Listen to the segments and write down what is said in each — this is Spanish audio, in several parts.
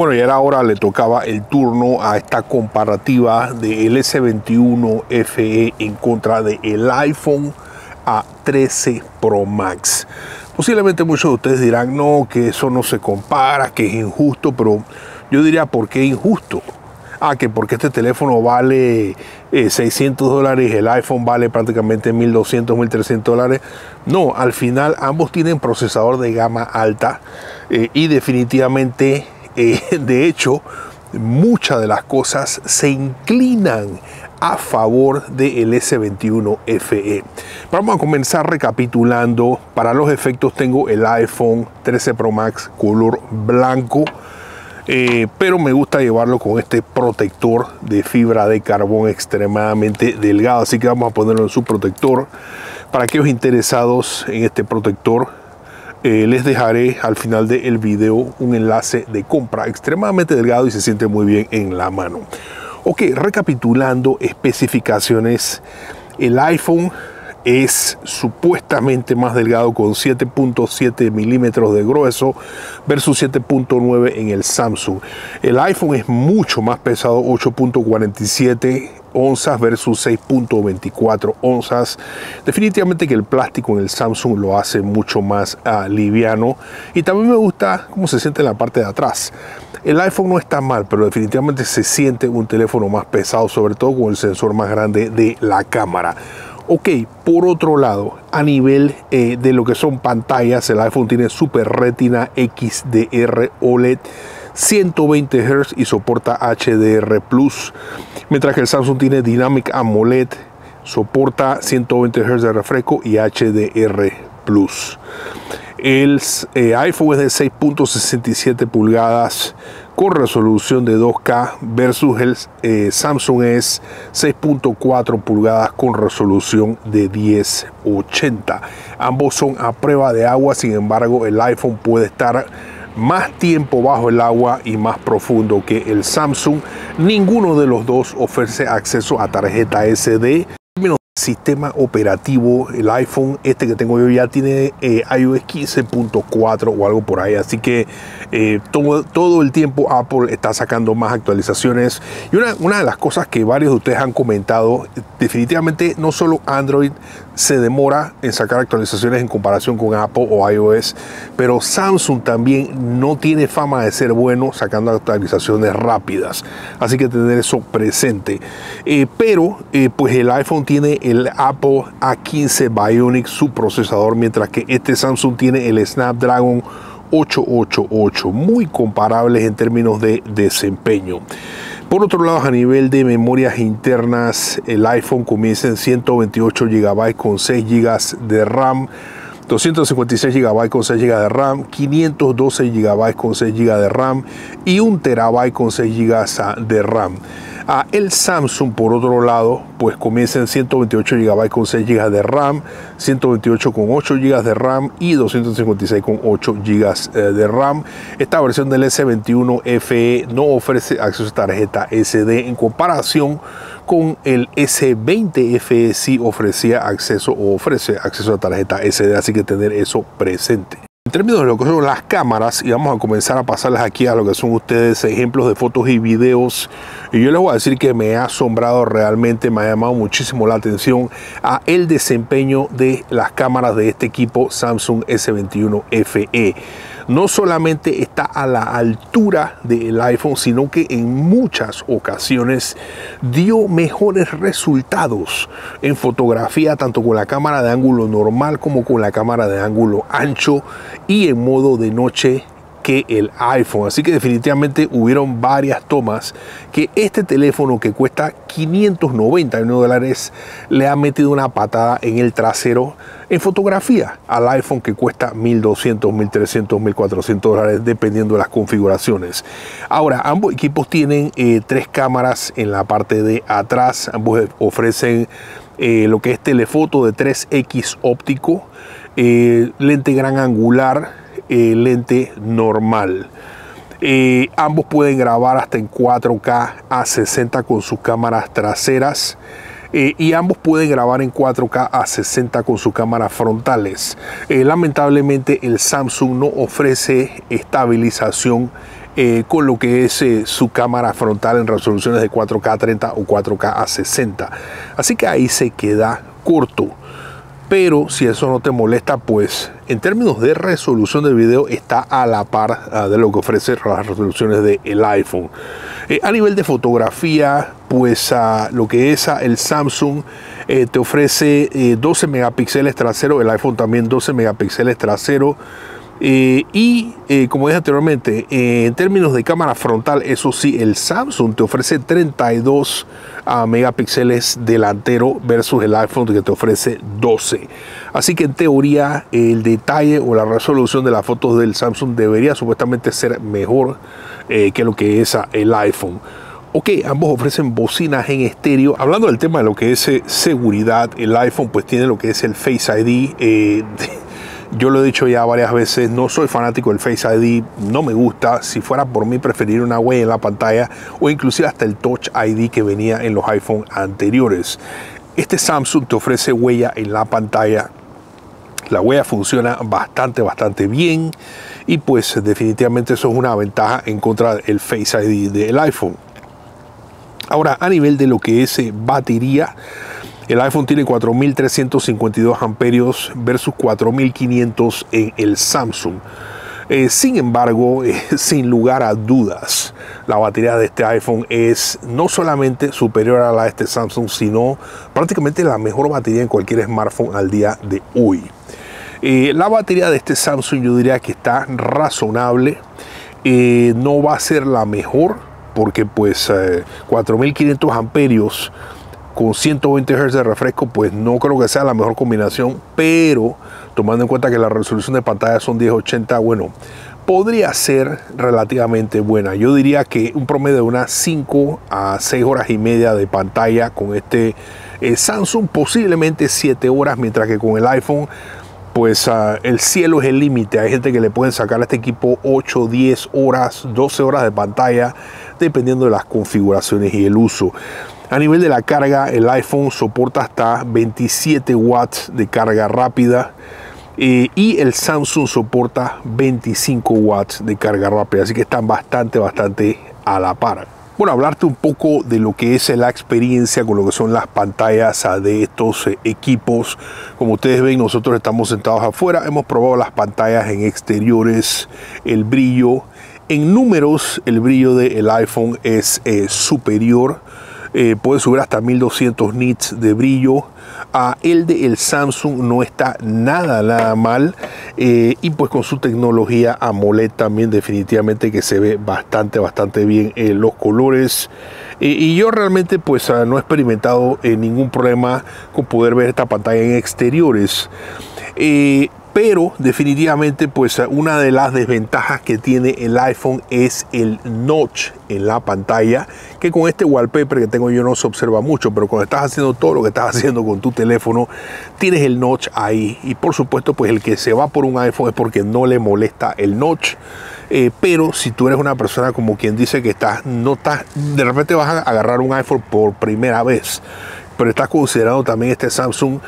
Bueno, y ahora le tocaba el turno a esta comparativa del S21 FE en contra del iPhone A13 Pro Max. Posiblemente muchos de ustedes dirán, no, que eso no se compara, que es injusto, pero yo diría, ¿por qué injusto? Ah, que porque este teléfono vale 600 eh, dólares, el iPhone vale prácticamente 1200, 1300 dólares. No, al final ambos tienen procesador de gama alta eh, y definitivamente eh, de hecho, muchas de las cosas se inclinan a favor del S21 FE. Vamos a comenzar recapitulando. Para los efectos tengo el iPhone 13 Pro Max color blanco. Eh, pero me gusta llevarlo con este protector de fibra de carbón extremadamente delgado así que vamos a ponerlo en su protector para aquellos interesados en este protector eh, les dejaré al final del video un enlace de compra extremadamente delgado y se siente muy bien en la mano. Ok, recapitulando especificaciones, el iPhone es supuestamente más delgado con 7.7 milímetros de grueso versus 7.9 en el Samsung. El iPhone es mucho más pesado, 8.47 onzas versus 6.24 onzas. Definitivamente que el plástico en el Samsung lo hace mucho más uh, liviano y también me gusta cómo se siente en la parte de atrás. El iPhone no está mal, pero definitivamente se siente un teléfono más pesado, sobre todo con el sensor más grande de la cámara. Ok, por otro lado, a nivel eh, de lo que son pantallas, el iPhone tiene Super Retina XDR OLED 120 Hz y soporta HDR Plus, mientras que el Samsung tiene Dynamic AMOLED, soporta 120 Hz de refresco y HDR Plus. El eh, iPhone es de 6.67 pulgadas con resolución de 2K versus el eh, Samsung es 6.4 pulgadas con resolución de 1080. Ambos son a prueba de agua, sin embargo el iPhone puede estar más tiempo bajo el agua y más profundo que el Samsung. Ninguno de los dos ofrece acceso a tarjeta SD sistema operativo, el iPhone este que tengo yo ya tiene eh, iOS 15.4 o algo por ahí, así que eh, todo, todo, el tiempo Apple está sacando más actualizaciones. Y una, una de las cosas que varios de ustedes han comentado, definitivamente no solo Android se demora en sacar actualizaciones en comparación con Apple o iOS, pero Samsung también no tiene fama de ser bueno sacando actualizaciones rápidas, así que tener eso presente. Eh, pero pues el iPhone tiene el Apple A15 Bionic, su procesador, mientras que este Samsung tiene el Snapdragon 888, muy comparables en términos de desempeño. Por otro lado, a nivel de memorias internas, el iPhone comienza en 128 GB con 6 GB de RAM, 256 GB con 6 GB de RAM, 512 GB con 6 GB de RAM y 1 TB con 6 GB de RAM el Samsung, por otro lado, pues comienza en 128 GB con 6 GB de RAM, 128 con 8 GB de RAM y 256 con 8 GB eh, de RAM. Esta versión del S21 FE no ofrece acceso a tarjeta SD en comparación con el S20 FE sí ofrecía acceso o ofrece acceso a tarjeta SD, así que tener eso presente. En términos de lo que son las cámaras, y vamos a comenzar a pasarles aquí a lo que son ustedes ejemplos de fotos y videos. Y yo les voy a decir que me ha asombrado realmente, me ha llamado muchísimo la atención a el desempeño de las cámaras de este equipo Samsung S21 FE no solamente está a la altura del iPhone, sino que en muchas ocasiones dio mejores resultados en fotografía, tanto con la cámara de ángulo normal como con la cámara de ángulo ancho y en modo de noche el iPhone. Así que definitivamente hubieron varias tomas que este teléfono que cuesta 599 dólares le ha metido una patada en el trasero en fotografía al iPhone que cuesta 1200, 1300, 1400 dólares dependiendo de las configuraciones. Ahora, ambos equipos tienen eh, tres cámaras en la parte de atrás. Ambos ofrecen eh, lo que es telefoto de 3X óptico, eh, lente gran angular, lente normal. ambos pueden grabar hasta en 4K a 60 con sus cámaras traseras. Eh, y ambos pueden grabar en 4K a 60 con sus cámaras frontales. Eh, lamentablemente el Samsung no ofrece estabilización eh, con lo que es eh, su cámara frontal en resoluciones de 4K 30 o 4K a 60. Así que ahí se queda corto. Pero si eso no te molesta, pues en términos de resolución del video está a la par ah, de lo que ofrece las resoluciones del iPhone. Eh, a nivel de fotografía, pues ah, lo que es ah, el Samsung eh, te ofrece 12 eh, megapíxeles trasero, el iPhone también 12 megapíxeles trasero. Eh, y eh, como dije anteriormente, eh, en términos de cámara frontal, eso sí, el Samsung te ofrece 32 ah, megapíxeles delantero versus el iPhone que te ofrece 12. Así que en teoría el detalle o la resolución de las fotos del Samsung debería supuestamente ser mejor que lo que es ah, el iPhone. Ok, ambos ofrecen bocinas en estéreo. Hablando del tema de lo que es seguridad, el iPhone pues tiene lo que es el Face ID. Yo lo he dicho ya varias veces, no soy fanático del Face ID, no me gusta. Si fuera por mí, preferiría una huella en la pantalla o inclusive hasta el Touch ID que venía en los iPhone anteriores. Este Samsung te ofrece huella en la pantalla. La huella funciona bastante, bastante bien y pues definitivamente eso es una ventaja en contra del Face ID del iPhone. Ahora, a nivel de lo que es eh, batería, el iPhone tiene 4.352 amperios versus 4.500 en el Samsung. Eh, sin embargo, eh, sin lugar a dudas, la batería de este iPhone es no solamente superior a la de este Samsung, sino prácticamente la mejor batería en cualquier smartphone al día de hoy. Eh, la batería de este Samsung yo diría que está razonable. no va a ser la mejor porque pues 4.500 amperios con 120 Hz de refresco, pues no creo que sea la mejor combinación, pero tomando en cuenta que la resolución de pantalla son 1080, bueno, podría ser relativamente buena. Yo diría que un promedio de unas 5 a 6 horas y media de pantalla con este eh, Samsung, posiblemente 7 horas, mientras que con el iPhone pues uh, el cielo es el límite. Hay gente que le pueden sacar a este equipo 8, 10 horas, 12 horas de pantalla, dependiendo de las configuraciones y el uso. A nivel de la carga, el iPhone soporta hasta 27 watts de carga rápida eh, y el Samsung soporta 25 watts de carga rápida, así que están bastante, bastante a la par. Bueno, hablarte un poco de lo que es la experiencia con lo que son las pantallas de estos eh, equipos. Como ustedes ven, nosotros estamos sentados afuera, hemos probado las pantallas en exteriores, el brillo. En números, el brillo del iPhone es eh, superior eh, puede subir hasta 1200 nits de brillo. a el de el Samsung no está nada, nada mal. Eh, y pues con su tecnología AMOLED también definitivamente que se ve bastante, bastante bien en los colores. y yo realmente pues ah, no he experimentado eh, ningún problema con poder ver esta pantalla en exteriores pero definitivamente pues una de las desventajas que tiene el iPhone es el notch en la pantalla que con este wallpaper que tengo yo no se observa mucho pero cuando estás haciendo todo lo que estás haciendo con tu teléfono tienes el notch ahí. Y por supuesto pues el que se va por un iPhone es porque no le molesta el notch. Eh, pero si tú eres una persona como quien dice que estás no estás de repente vas a agarrar un iPhone por primera vez pero estás considerando también este Samsung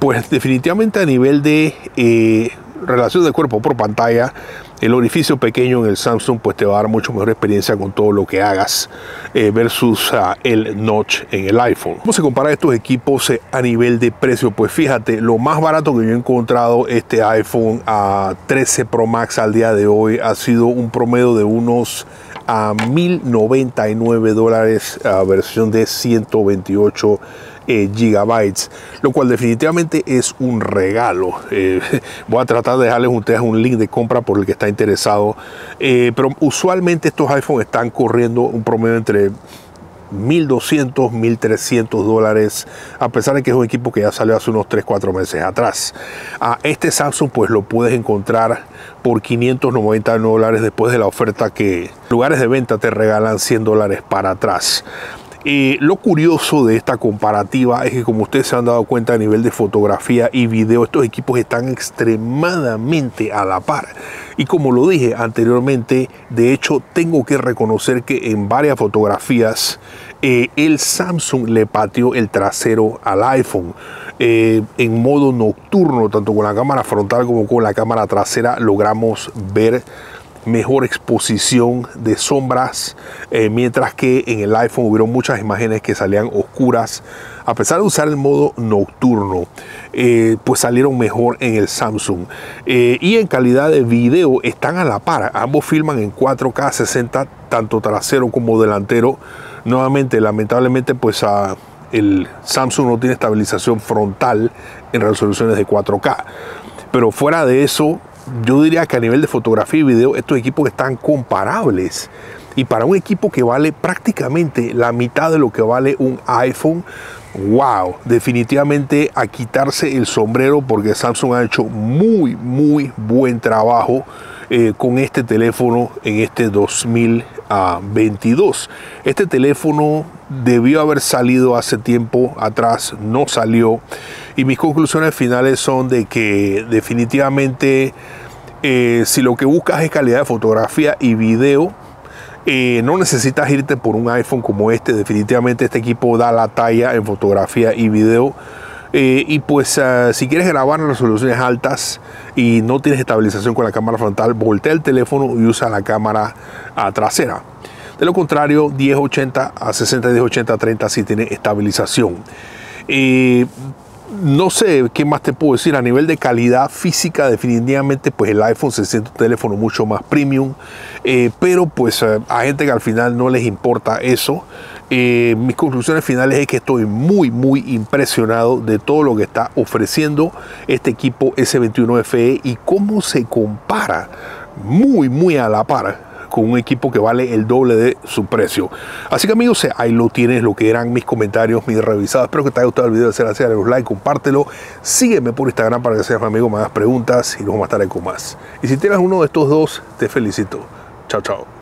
pues definitivamente a nivel de eh, relación de cuerpo por pantalla, el orificio pequeño en el Samsung pues te va a dar mucho mejor experiencia con todo lo que hagas eh, versus ah, el notch en el iPhone. ¿Cómo se compara estos equipos eh, a nivel de precio? Pues fíjate, lo más barato que yo he encontrado este iPhone a 13 Pro Max al día de hoy ha sido un promedio de unos a 1099 dólares a versión de 128 eh, gigabytes, lo cual definitivamente es un regalo. Eh, voy a tratar de dejarles ustedes un link de compra por el que está interesado, eh, pero usualmente estos iPhones están corriendo un promedio entre 1200, 1300 dólares, a pesar de que es un equipo que ya salió hace unos 3, 4 meses atrás. A este Samsung pues lo puedes encontrar por 590 dólares después de la oferta que lugares de venta te regalan 100 dólares para atrás. Eh, lo curioso de esta comparativa es que como ustedes se han dado cuenta a nivel de fotografía y video, estos equipos están extremadamente a la par. Y como lo dije anteriormente, de hecho tengo que reconocer que en varias fotografías eh, el Samsung le pateó el trasero al iPhone. Eh, en modo nocturno, tanto con la cámara frontal como con la cámara trasera, logramos ver mejor exposición de sombras, eh, mientras que en el iPhone hubieron muchas imágenes que salían oscuras. A pesar de usar el modo nocturno, eh, pues salieron mejor en el Samsung. Eh, y en calidad de video están a la par. Ambos filman en 4K 60, tanto trasero como delantero. Nuevamente, lamentablemente, pues el Samsung no tiene estabilización frontal en resoluciones de 4K. Pero fuera de eso, yo diría que a nivel de fotografía y video, estos equipos están comparables. Y para un equipo que vale prácticamente la mitad de lo que vale un iPhone, wow, definitivamente a quitarse el sombrero porque Samsung ha hecho muy, muy buen trabajo eh, con este teléfono en este 2022. Este teléfono debió haber salido hace tiempo atrás, no salió. Y mis conclusiones finales son de que definitivamente eh, si lo que buscas es calidad de fotografía y video, eh, no necesitas irte por un iPhone como este. Definitivamente este equipo da la talla en fotografía y video. Eh, y pues ah, si quieres grabar en resoluciones altas y no tienes estabilización con la cámara frontal, voltea el teléfono y usa la cámara trasera. De lo contrario, 1080 a 60, 1080 a 30 si tiene estabilización. Eh, no sé qué más te puedo decir a nivel de calidad física definitivamente pues el iPhone se siente un teléfono mucho más premium eh, pero pues a gente que al final no les importa eso eh, mis conclusiones finales es que estoy muy muy impresionado de todo lo que está ofreciendo este equipo S21 FE y cómo se compara muy muy a la par con un equipo que vale el doble de su precio. Así que amigos, ahí lo tienes, lo que eran mis comentarios, mis revisados. Espero que te haya gustado el video, de hacer los like, compártelo, sígueme por Instagram para que seas mi amigo, me hagas preguntas y nos vamos a estar ahí con más. Y si tienes uno de estos dos, te felicito. Chao, chao.